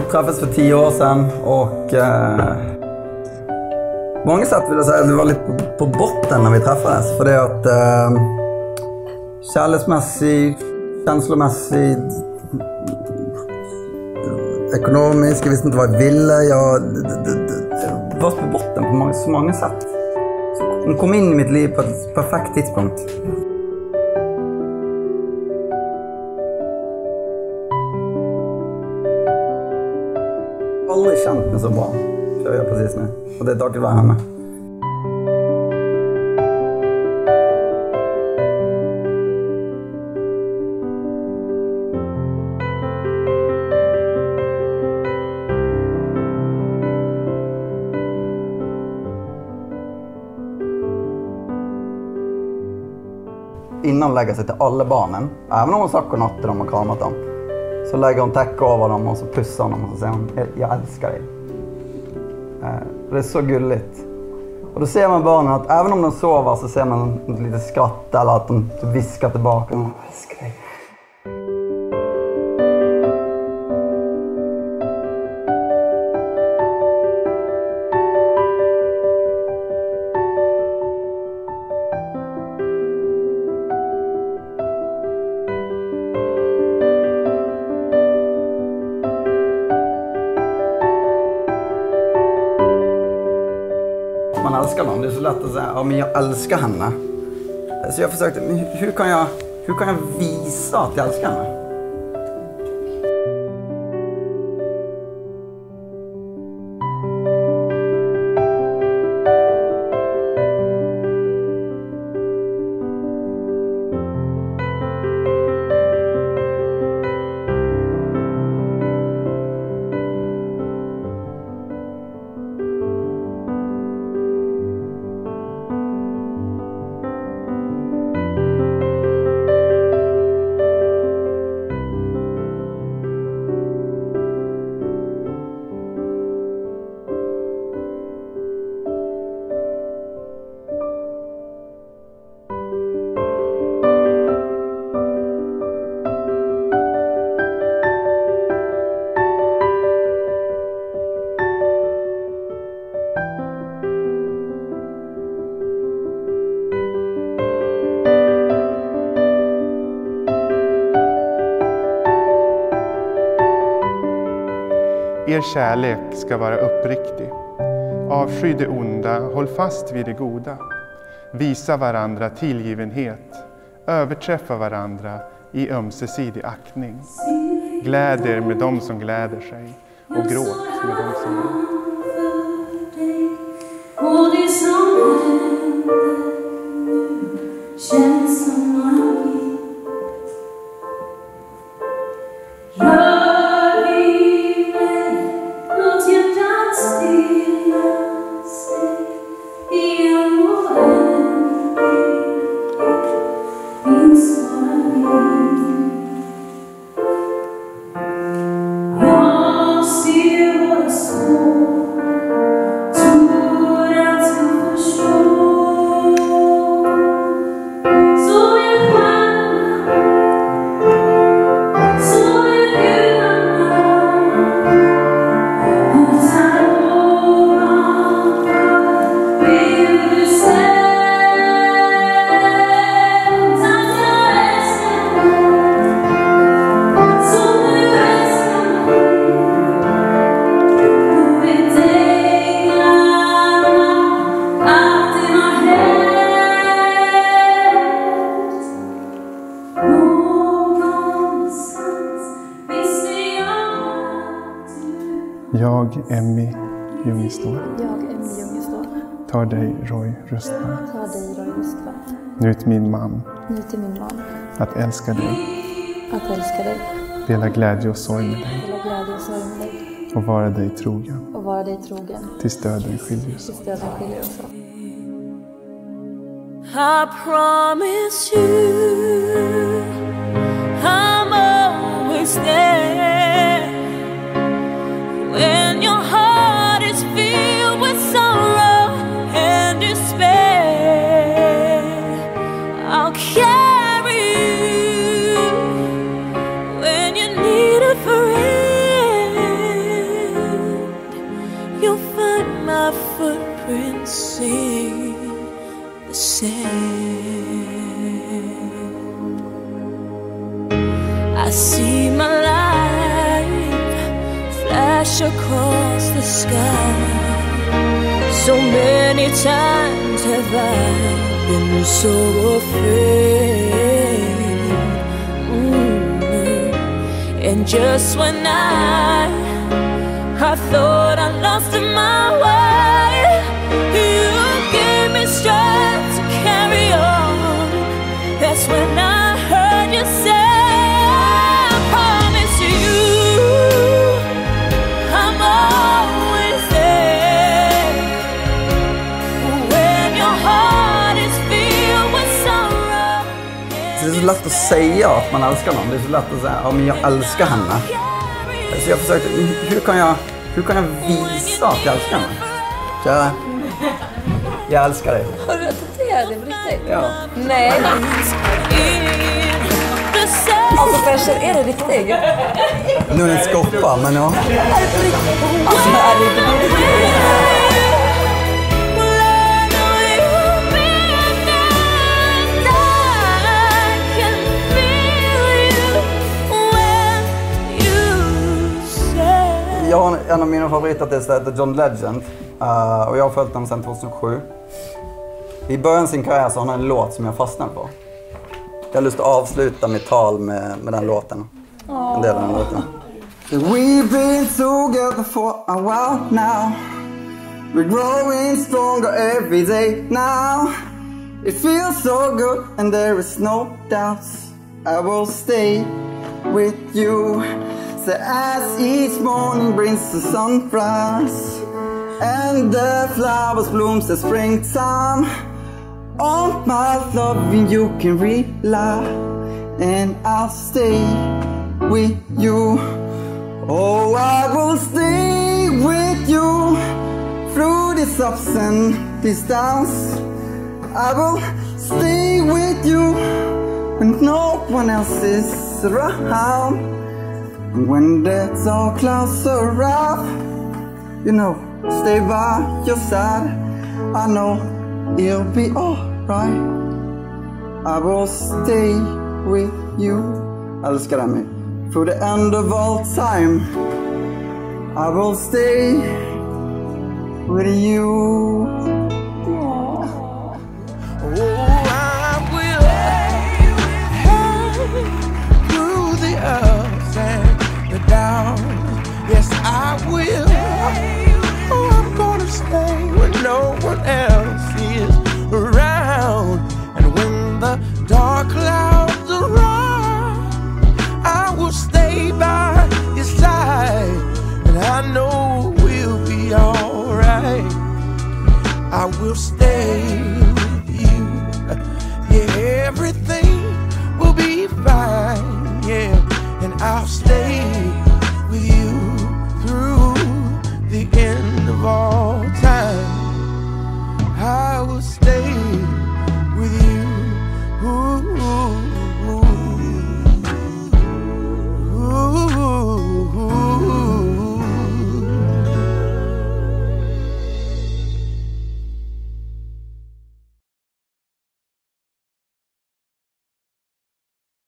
Vi träffades för tio år sedan och eh, många sätt vill jag säga att vi var lite på, på botten när vi träffades. För det är att eh, kärleksmässig, känslomässig, ekonomisk, jag visste inte vad jag ville. Jag, d- d- d- jag var på botten på många, så många sätt. Hon kom in i mitt liv på ett perfekt tidspunkt. Så bra som jag gör precis nu. Och det är tack vare henne. Innan lägger sig till alla barnen, även om hon sagt godnatt till dem och kramat dem, så lägger hon täcke över dem och så pussar hon dem och så säger hon jag älskar dig. Eh, det är så gulligt. Och då ser man barnen att även om de sover så ser man lite skratt eller att de viskar tillbaka. Jag älskar någon. Det är så lätt att säga ja, men jag älskar henne. Så jag försökte, men hur kan jag, hur kan jag visa att jag älskar henne? Er kärlek ska vara uppriktig. Avsky det onda, håll fast vid det goda. Visa varandra tillgivenhet, överträffa varandra i ömsesidig aktning. Gläd er med dem som gläder sig och gråt med dem som gråter. Jag, Emmy Ljungestål, Jag, Emmy Ljungestål, tar dig, Roy Rustberg, tar dig, Roy Rustberg, nu till min man, nu till min man, att älska dig, att älska dig, dela glädje och sorg med dig. Dela glädje och sorg med dig. Och vara dig trogen. Och vara dig trogen. Tills döden skiljer oss tills åt. döden skiljer oss åt. I promise you I'm always there experiencing the same. I see my life flash across the sky. So many times have I been so afraid. Mm. And just when I I thought I lost my way, you gave me strength to carry on. That's when I heard you say, I promise you, I'm always there. When your heart is filled with sorrow. Det är så lätt att säga att man älskar någon. Det är så lätt att säga ja, men jag älskar henne. Så jag försökte, hur kan jag, hur kan jag visa att jag älskar henne? Kära, jag älskar dig. Har du tatuerat dig på riktigt? Ja. Nej. Alltså Fersen, är det riktigt? Nu är det en skoppa, men ja. Alltså är det på riktigt? En av mina favoritartister heter John Legend. eh, och jag har följt honom sedan 2007. I början av sin karriär så har han en låt som jag fastnade på. Jag har lust att avsluta mitt tal med, med den låten. En del av den låten. We've been together for a while now We're growing stronger every day now It feels so good and there is no doubts I will stay with you As each morning brings the sunrise And the flowers blooms the springtime On my loving you can rely And I'll stay with you Oh, I will stay with you through these ups and these downs. I will stay with you when no one else is around. When there's all clouds around, you know, stay by your side. I know it'll be alright. I will stay with you. Älskar. For the end of all time. I will stay with you. I'll stay